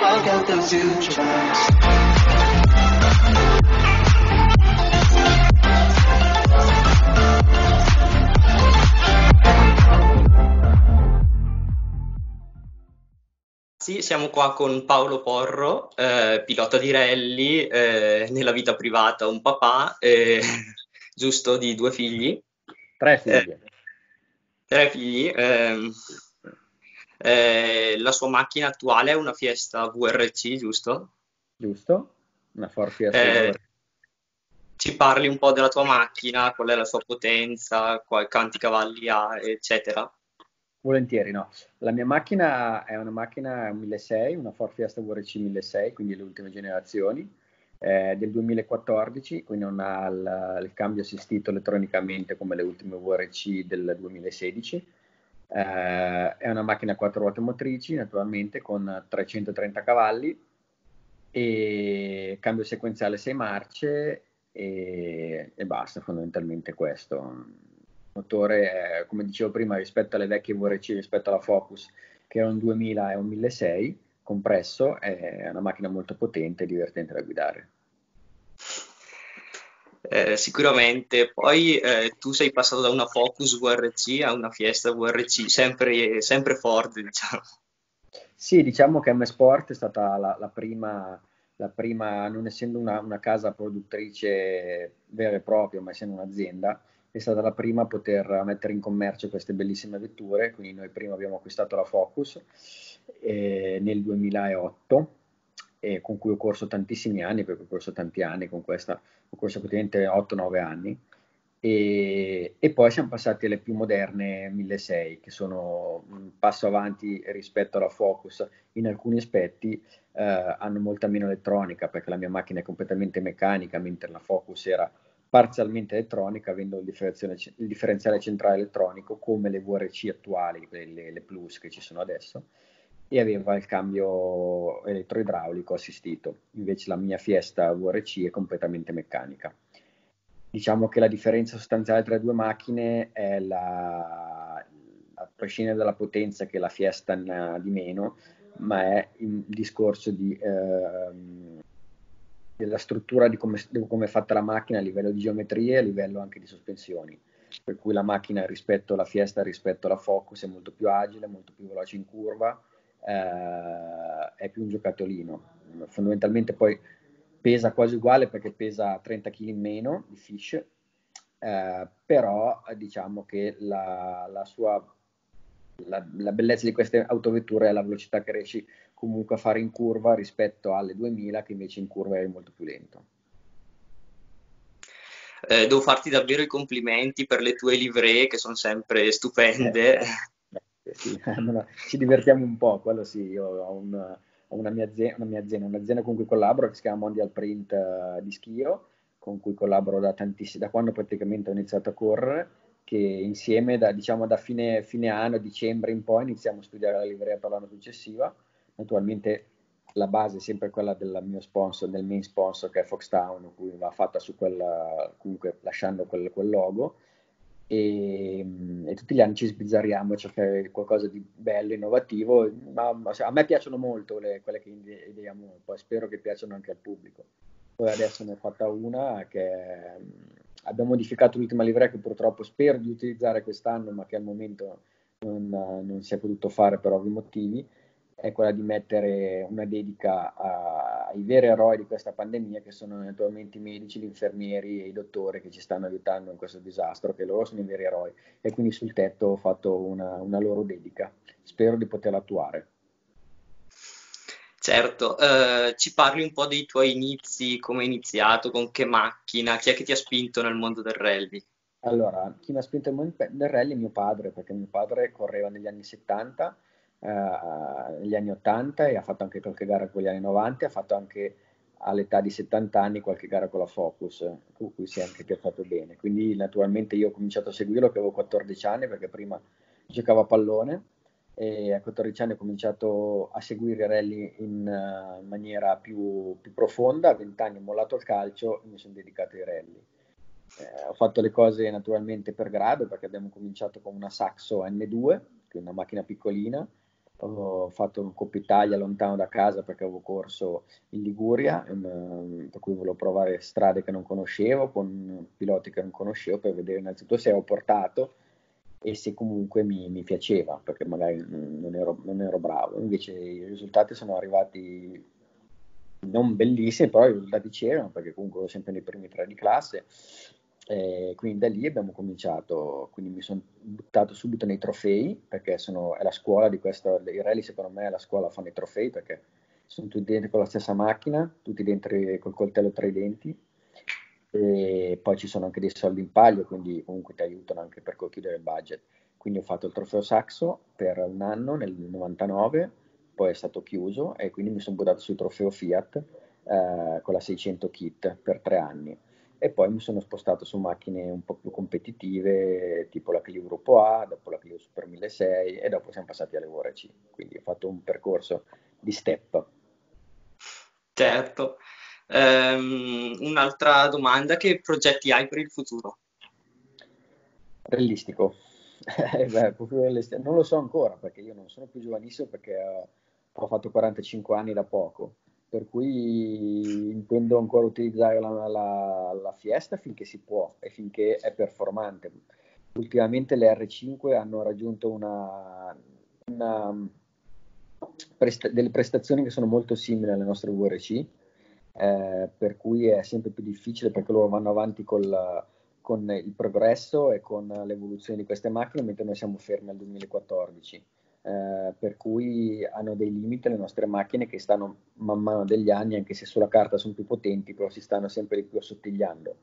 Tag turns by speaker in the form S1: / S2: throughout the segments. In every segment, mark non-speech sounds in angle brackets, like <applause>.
S1: Those
S2: siamo qua con Paolo Porro, eh, pilota di rally, eh, nella vita privata un papà, eh, <laughs> giusto, di due figli.
S3: Tre
S2: Eh,
S3: figli.
S2: tre figli. Eh, la sua macchina attuale è una Fiesta VRC, giusto?
S3: giusto? Una Ford Fiesta
S2: Eh,
S3: Evo-
S2: ci parli un po' della tua macchina, qual è la sua potenza, quanti cavalli ha, eccetera.
S3: Volentieri, no. La mia macchina è una macchina 1600, una Ford Fiesta VRC 1600, quindi le ultime generazioni, è del 2014, quindi non ha il, il cambio assistito elettronicamente come le ultime VRC del 2016. Eh, è una macchina a quattro ruote motrici, naturalmente, con 330 cavalli e cambio sequenziale 6 marce e, e basta, fondamentalmente questo. Il motore, è, come dicevo prima, rispetto alle vecchie VRC, rispetto alla Focus, che era un 2000 e un 1600, compresso, è una macchina molto potente e divertente da guidare.
S2: Eh, sicuramente. Poi eh, tu sei passato da una Focus VRC a una Fiesta VRC, sempre, sempre Ford, diciamo.
S3: Sì, diciamo che M Sport è stata la, la prima, la prima, non essendo una, una casa produttrice vera e propria, ma essendo un'azienda, è stata la prima a poter mettere in commercio queste bellissime vetture. Quindi noi prima abbiamo acquistato la Focus eh, nel 2008, e con cui ho corso tantissimi anni, perché ho corso tanti anni con questa, ho corso praticamente 8-9 anni. E, e poi siamo passati alle più moderne 1600 che sono un passo avanti rispetto alla Focus in alcuni aspetti eh, hanno molta meno elettronica perché la mia macchina è completamente meccanica mentre la Focus era parzialmente elettronica avendo il il differenziale centrale elettronico come le VRC attuali le, le Plus che ci sono adesso e aveva il cambio elettroidraulico assistito invece la mia Fiesta VRC è completamente meccanica diciamo che la differenza sostanziale tra le due macchine è la, a prescindere dalla potenza che la Fiesta ha di meno, ma è il discorso di, ehm, della struttura di come, di come è fatta la macchina a livello di geometrie e a livello anche di sospensioni. Per cui la macchina rispetto alla Fiesta, rispetto alla Focus, è molto più agile, molto più veloce in curva, eh, è più un giocattolino. Fondamentalmente poi pesa quasi uguale perché pesa 30 kg in meno di fish, eh, però diciamo che la, la sua la, la, bellezza di queste autovetture è la velocità che riesci comunque a fare in curva rispetto alle 2000 che invece in curva eri molto più lento.
S2: Eh, devo farti davvero i complimenti per le tue livree che sono sempre stupende.
S3: Eh, sì, <laughs> ci divertiamo un po', quello sì, io ho un, una mia azienda, una mia azienda, un'azienda con cui collaboro che si chiama Mondial Print uh, di Schio, con cui collaboro da tantissimi, da quando praticamente ho iniziato a correre, che insieme da, diciamo, da fine, fine anno, dicembre in poi, iniziamo a studiare la livrea per l'anno successivo. Naturalmente la base è sempre quella del mio sponsor, del main sponsor che è Foxtown, cui va fatta su quella, comunque lasciando quel, quel logo. E, e, tutti gli anni ci sbizzarriamo a cercare qualcosa di bello, innovativo, ma, ma a me piacciono molto le, quelle che ideiamo, poi spero che piacciono anche al pubblico. Poi adesso ne ho fatta una che abbiamo modificato l'ultima livrea che purtroppo spero di utilizzare quest'anno, ma che al momento non, non si è potuto fare per ovvi motivi, è quella di mettere una dedica a, ai veri eroi di questa pandemia, che sono naturalmente i medici, gli infermieri e i dottori che ci stanno aiutando in questo disastro, che loro sono i veri eroi. E quindi sul tetto ho fatto una, una loro dedica. Spero di poterla attuare.
S2: Certo, eh, ci parli un po' dei tuoi inizi, come hai iniziato, con che macchina, chi è che ti ha spinto nel mondo del rally?
S3: Allora, chi mi ha spinto nel mondo del rally è mio padre, perché mio padre correva negli anni 70 eh, negli anni 80 e ha fatto anche qualche gara con gli anni 90, ha fatto anche all'età di 70 anni qualche gara con la Focus, con cui si è anche piazzato bene. Quindi naturalmente io ho cominciato a seguirlo che avevo 14 anni perché prima giocavo a pallone e a 14 anni ho cominciato a seguire i rally in, uh, in maniera più, più, profonda, a 20 anni ho mollato il calcio e mi sono dedicato ai rally. Eh, ho fatto le cose naturalmente per grado perché abbiamo cominciato con una Saxo N2, che è una macchina piccolina, ho fatto un Coppa Italia lontano da casa perché avevo corso in Liguria, um, per cui volevo provare strade che non conoscevo, con piloti che non conoscevo, per vedere innanzitutto se ero portato e se comunque mi, mi piaceva, perché magari non ero, non ero, bravo. Invece i risultati sono arrivati non bellissimi, però i risultati c'erano, perché comunque ero sempre nei primi tre di classe. Eh, quindi da lì abbiamo cominciato, quindi mi sono buttato subito nei trofei, perché sono, è la scuola di questo, i rally secondo me è la scuola fanno i trofei, perché sono tutti dentro con la stessa macchina, tutti dentro col coltello tra i denti, e poi ci sono anche dei soldi in palio, quindi comunque ti aiutano anche per chiudere il budget. Quindi ho fatto il trofeo Saxo per un anno nel 99, poi è stato chiuso e quindi mi sono buttato sul trofeo Fiat eh, con la 600 kit per tre anni. E poi mi sono spostato su macchine un po' più competitive, tipo la Clio Gruppo A, dopo la Clio Super 1600 e dopo siamo passati alle VRC. Quindi ho fatto un percorso di step.
S2: Certo. Um, un'altra domanda, che progetti hai per il futuro?
S3: Realistico. <laughs> Eh, beh, non lo so ancora perché io non sono più giovanissimo perché ho fatto 45 anni da poco, per cui intendo ancora utilizzare la, la, la Fiesta finché si può e finché è performante. Ultimamente le R5 hanno raggiunto una, una presta- delle prestazioni che sono molto simili alle nostre VRC eh, per cui è sempre più difficile perché loro vanno avanti col, con il progresso e con l'evoluzione di queste macchine, mentre noi siamo fermi al 2014. Eh, per cui hanno dei limiti le nostre macchine che stanno man mano degli anni, anche se sulla carta sono più potenti, però si stanno sempre di più assottigliando.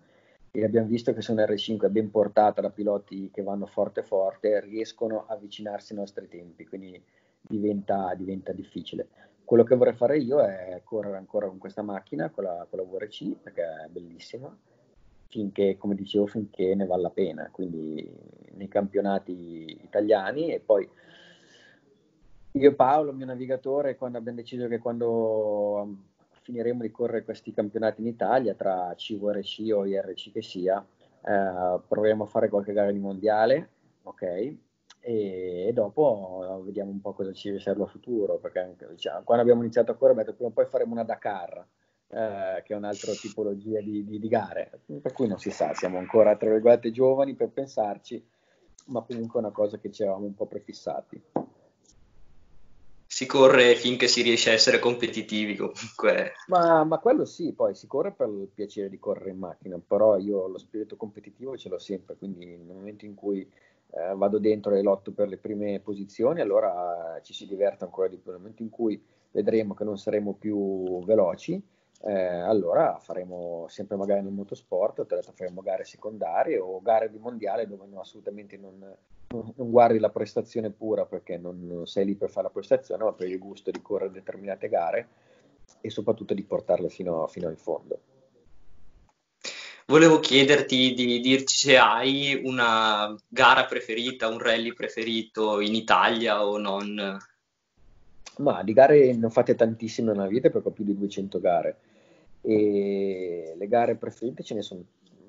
S3: E abbiamo visto che se un R5 è ben portata da piloti che vanno forte forte, riescono a avvicinarsi ai nostri tempi, quindi diventa, diventa difficile. Quello che vorrei fare io è correre ancora con questa macchina, con la, con la VRC, perché è bellissima, finché, come dicevo, finché ne vale la pena, quindi nei campionati italiani e poi io e Paolo, mio navigatore, quando abbiamo deciso che quando finiremo di correre questi campionati in Italia, tra CVRC o IRC che sia, eh, proveremo a fare qualche gara di mondiale, ok? e, dopo vediamo un po' cosa ci riserva a futuro, perché diciamo, quando abbiamo iniziato a correre prima o poi faremo una Dakar, eh, che è un'altra tipologia di, di, di, gare, per cui non si sa, siamo ancora tra virgolette giovani per pensarci, ma comunque è una cosa che ci eravamo un po' prefissati.
S2: Si corre finché si riesce a essere competitivi comunque.
S3: Ma, ma quello sì, poi si corre per il piacere di correre in macchina, però io lo spirito competitivo ce l'ho sempre, quindi nel momento in cui eh, vado dentro e lotto per le prime posizioni, allora ci si diverte ancora di più. Nel momento in cui vedremo che non saremo più veloci, eh, allora faremo sempre magari nel motorsport, ho detto, faremo gare secondarie o gare di mondiale dove no, assolutamente non, non, guardi la prestazione pura perché non, non sei lì per fare la prestazione, ma per il gusto di correre determinate gare e soprattutto di portarle fino, fino in fondo.
S2: Volevo chiederti di dirci se hai una gara preferita, un rally preferito in Italia o non.
S3: Ma di gare ne ho fatte tantissime nella vita perché ho più di 200 gare e le gare preferite ce ne sono,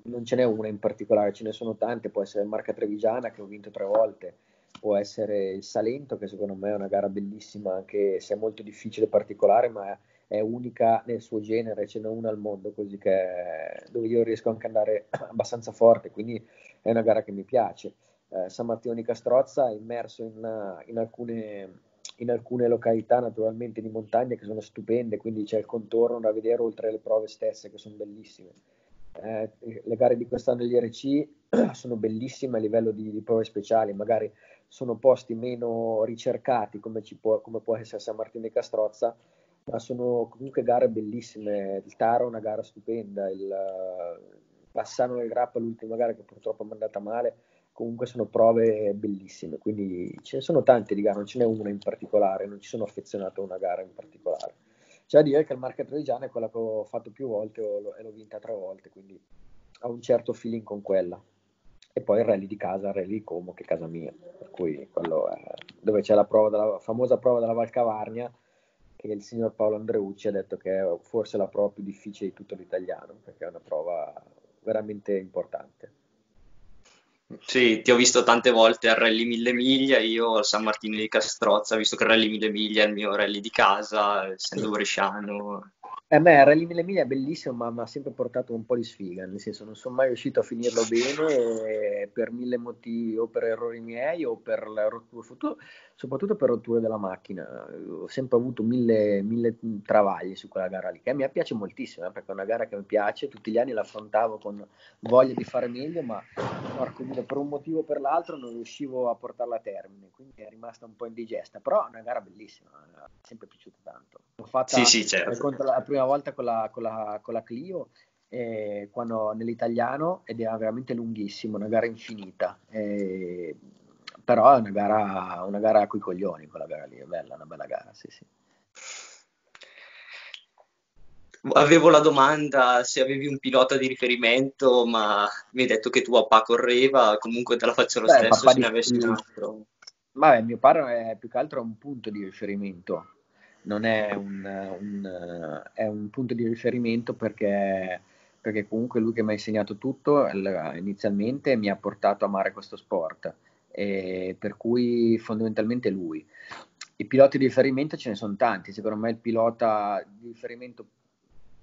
S3: non ce n'è una in particolare, ce ne sono tante, può essere Marca Trevigiana che ho vinto tre volte, può essere il Salento che secondo me è una gara bellissima anche se è molto difficile e particolare ma è unica nel suo genere, ce n'è una al mondo così che, dove io riesco anche ad andare <clears throat> abbastanza forte, quindi è una gara che mi piace. Eh, San Matteo di Castrozza è immerso in, in, alcune, in, alcune, località naturalmente di montagna che sono stupende, quindi c'è il contorno da vedere oltre le prove stesse che sono bellissime. Eh, le gare di quest'anno degli RC <clears throat> sono bellissime a livello di, di, prove speciali, magari sono posti meno ricercati come, può, come può essere San Martino di Castrozza, ma sono comunque gare bellissime. Il Taro è una gara stupenda, il Bassano del Grappa, l'ultima gara che purtroppo è andata male, comunque sono prove bellissime. Quindi ce ne sono tante di gare, non ce n'è una in particolare, non ci sono affezionato a una gara in particolare. C'è da dire che il Marca Trevigiano è quella che ho fatto più volte e l'ho vinta tre volte, quindi ho un certo feeling con quella. E poi il rally di casa, il rally di Como, che è casa mia, per cui quello è dove c'è la, prova della, famosa prova della Valcavarnia che il signor Paolo Andreucci ha detto che è forse la prova più difficile di tutto l'italiano, perché è una prova veramente importante.
S2: Sì, ti ho visto tante volte al Rally Mille Miglia, io al San Martino di Castrozza, visto che il Rally Mille Miglia è il mio rally di casa, essendo bresciano.
S3: A me il Rally Mille Miglia è bellissimo, ma mi ha sempre portato un po' di sfiga, nel senso non sono mai riuscito a finirlo bene per mille motivi, o per errori miei o per futuro, soprattutto per rotture della macchina. Ho sempre avuto mille, mille travagli su quella gara lì, che a me piace moltissimo, eh, perché è una gara che mi piace, tutti gli anni l'affrontavo con voglia di fare meglio, ma porco, per un motivo o per l'altro non riuscivo a portarla a termine, quindi è rimasta un po' indigesta, però è una gara bellissima, mi è sempre piaciuta tanto. L'ho fatta
S2: sì, sì, certo.
S3: la prima volta con la, con la, con la Clio eh, quando, nell'italiano ed era veramente lunghissimo, una gara infinita. Eh, però è una gara, una gara coi coglioni, quella gara lì, è bella, una bella gara, sì, sì.
S2: Avevo la domanda se avevi un pilota di riferimento, ma mi hai detto che tuo papà correva, comunque te la faccio lo Beh, stesso se ne avessi un altro.
S3: Vabbè, mio padre è più che altro un punto di riferimento, non è un, un, è un punto di riferimento perché, perché, comunque lui che mi ha insegnato tutto inizialmente mi ha portato a amare questo sport, per cui fondamentalmente lui. I piloti di riferimento ce ne sono tanti, secondo me il pilota di riferimento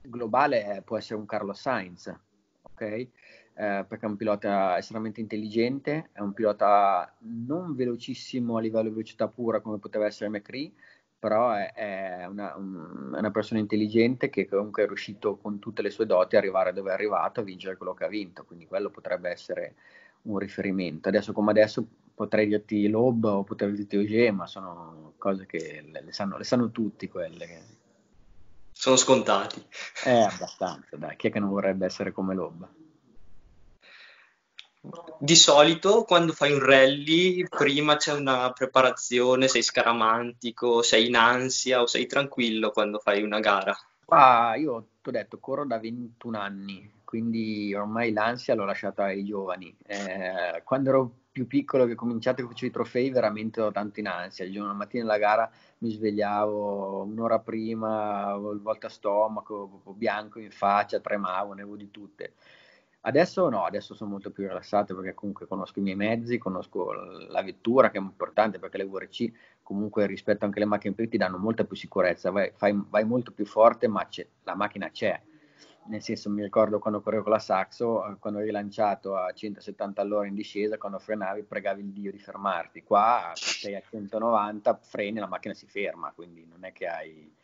S3: globale può essere un Carlos Sainz, ok? Eh, perché è un pilota estremamente intelligente, è un pilota non velocissimo a livello di velocità pura come poteva essere McCree, però è, è, una, un, una, persona intelligente che comunque è riuscito con tutte le sue doti a arrivare dove è arrivato, a vincere quello che ha vinto, quindi quello potrebbe essere un riferimento. Adesso come adesso potrei dirti Lob o potrei dirti Auger, ma sono cose che le, le, sanno, le sanno, tutti quelle. Che...
S2: Sono scontati.
S3: Eh, abbastanza, dai, chi è che non vorrebbe essere come Lob?
S2: Di solito quando fai un rally, prima c'è una preparazione, sei scaramantico, sei in ansia o sei tranquillo quando fai una gara?
S3: Ah, io ti ho detto, corro da 21 anni, quindi ormai l'ansia l'ho lasciata ai giovani. Eh, quando ero più piccolo che ho cominciato e facevo i trofei, veramente ero tanto in ansia. Il giorno mattina della gara mi svegliavo un'ora prima, avevo il volta stomaco, bianco in faccia, tremavo, ne avevo di tutte. Adesso no, adesso sono molto più rilassato perché comunque conosco i miei mezzi, conosco la vettura che è importante perché le VRC comunque rispetto anche alle macchine più ti danno molta più sicurezza, vai, fai, vai molto più forte ma la macchina c'è, nel senso mi ricordo quando correvo con la Saxo, eh, quando eri lanciato a 170 all'ora in discesa, quando frenavi pregavi il Dio di fermarti, qua sei a 190, freni e la macchina si ferma, quindi non è che hai,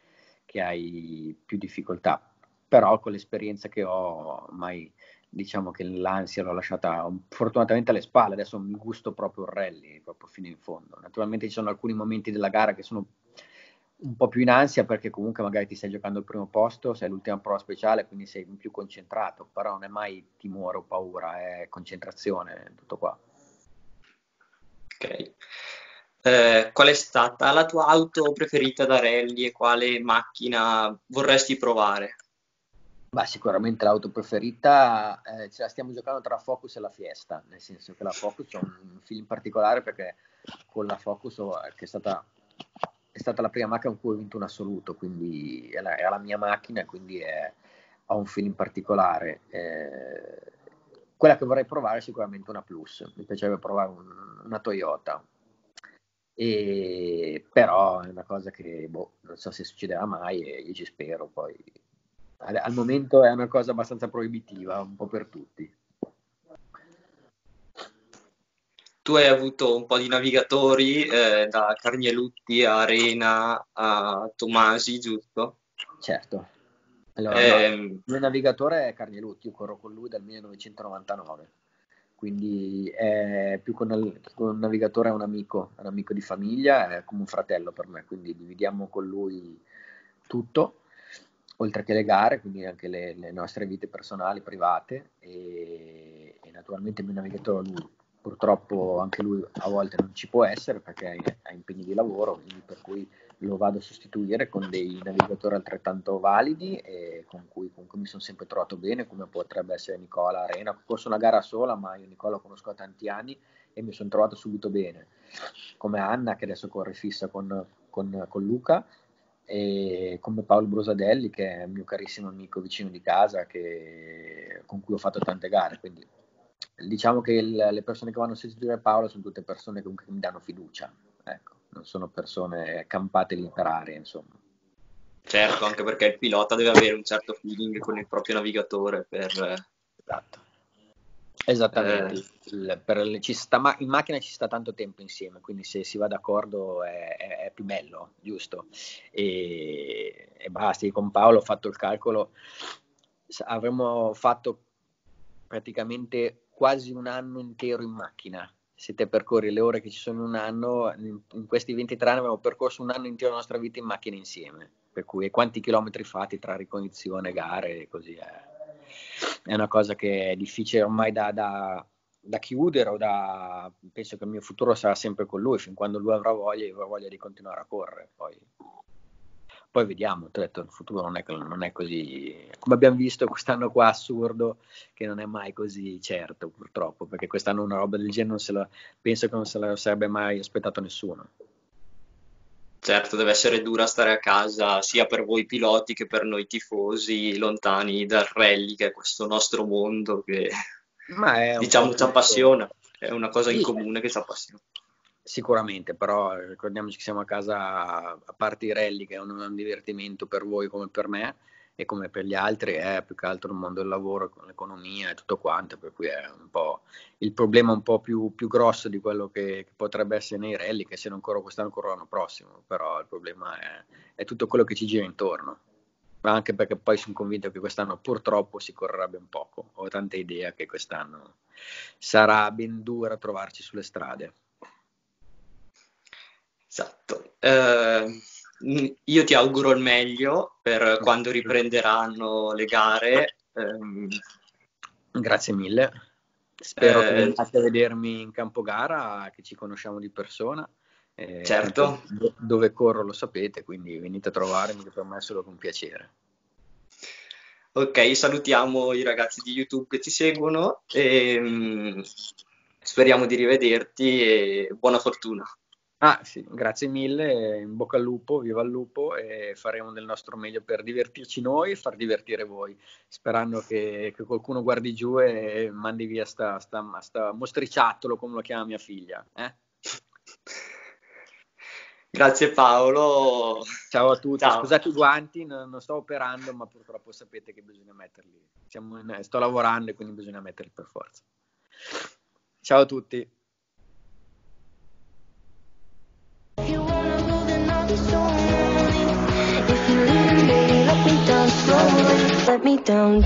S3: che hai più difficoltà, però con l'esperienza che ho ormai diciamo che l'ansia l'ho lasciata fortunatamente alle spalle, adesso mi gusto proprio il rally, proprio fino in fondo. Naturalmente ci sono alcuni momenti della gara che sono un po' più in ansia perché comunque magari ti stai giocando il primo posto, sei l'ultima prova speciale, quindi sei più concentrato, però non è mai timore o paura, è concentrazione, tutto qua.
S2: Ok. Eh, qual è stata la tua auto preferita da rally e quale macchina vorresti provare?
S3: Beh, sicuramente l'auto preferita eh, ce la stiamo giocando tra Focus e la Fiesta, nel senso che la Focus è un film particolare perché con la Focus che è stata, è stata la prima macchina con cui ho vinto un assoluto, quindi è la, è la mia macchina, quindi è, ha un film particolare. Eh, quella che vorrei provare è sicuramente una Plus, mi piacerebbe provare un, una Toyota, e, però è una cosa che boh, non so se succederà mai e io ci spero, poi al momento è una cosa abbastanza proibitiva, un po' per tutti.
S2: Tu hai avuto un po' di navigatori eh, da Carnielutti a Arena a Tomasi, giusto?
S3: Certo. Allora, eh, no, il mio navigatore è Carnielutti, io corro con lui dal 1999, quindi è più con, il, con un navigatore è un amico, è un amico di famiglia, è come un fratello per me, quindi dividiamo con lui tutto oltre che le gare, quindi anche le, le nostre vite personali, private e, e, naturalmente il mio navigatore lui purtroppo anche lui a volte non ci può essere perché ha impegni di lavoro, per cui lo vado a sostituire con dei navigatori altrettanto validi e con cui comunque mi sono sempre trovato bene, come potrebbe essere Nicola Arena. Corso una gara sola, ma io Nicola lo conosco da tanti anni e mi sono trovato subito bene. Come Anna, che adesso corre fissa con, con, con Luca, e come Paolo Brosadelli che è un mio carissimo amico vicino di casa che, con cui ho fatto tante gare quindi diciamo che il, le persone che vanno a sostituire Paolo sono tutte persone che mi danno fiducia, ecco, non sono persone campate lì per aria, insomma.
S2: Certo, anche perché il pilota deve avere un certo feeling con il proprio navigatore per...
S3: Esatto. Esattamente, eh. per, sta, ma, in macchina ci sta tanto tempo insieme, quindi se si va d'accordo è, è, è più bello, giusto? E, e basta, con Paolo ho fatto il calcolo, avremmo fatto praticamente quasi un anno intero in macchina. Se te percorri le ore che ci sono in un anno, in, in questi 23 anni abbiamo percorso un anno intero della nostra vita in macchina insieme. Per cui quanti chilometri fatti tra ricognizione, gare e così è. È una cosa che è difficile ormai da, da, da chiudere o da... Penso che il mio futuro sarà sempre con lui, fin quando lui avrà voglia, io avrò voglia di continuare a correre. Poi poi vediamo, ho detto, il futuro non è, non è, così, come abbiamo visto quest'anno qua assurdo, che non è mai così certo purtroppo, perché quest'anno una roba del genere non se la, penso che non se la sarebbe mai aspettato nessuno.
S2: Certo, deve essere dura stare a casa sia per voi piloti che per noi tifosi, lontani dal rally, che è questo nostro mondo che diciamo ci appassiona, è una cosa in comune che ci appassiona.
S3: Sicuramente, però ricordiamoci che siamo a casa, a parte i rally, che è un, un, divertimento per voi come per me e come per gli altri, è più che altro il mondo del lavoro, con l'economia e tutto quanto, per cui è un po' il problema un po' più, più grosso di quello che, che, potrebbe essere nei rally, che se non corro quest'anno corro l'anno prossimo, però il problema è, è tutto quello che ci gira intorno ma anche perché poi sono convinto che quest'anno purtroppo si correrà ben poco. Ho tanta idea che quest'anno sarà ben dura trovarci sulle strade.
S2: Esatto. Eh, io ti auguro il meglio per quando riprenderanno le gare. Eh,
S3: Grazie mille. Spero eh, che veniate a vedermi in campo gara, che ci conosciamo di persona.
S2: Eh, certo.
S3: Dove corro lo sapete, quindi venite a trovarmi, che per me è solo con piacere.
S2: Ok, salutiamo i ragazzi di YouTube che ci seguono e um, speriamo di rivederti e buona fortuna.
S3: Ah sì, grazie mille, in bocca al lupo, viva il lupo e faremo del nostro meglio per divertirci noi e far divertire voi, sperando che, che qualcuno guardi giù e mandi via sta, sta, sta mostriciattolo, come lo chiama mia figlia. Eh?
S2: Grazie Paolo.
S3: Ciao a tutti, Ciao. scusate i guanti, non, non, sto operando, ma purtroppo sapete che bisogna metterli. In, sto lavorando e quindi bisogna metterli per forza. Ciao a tutti. Let me down.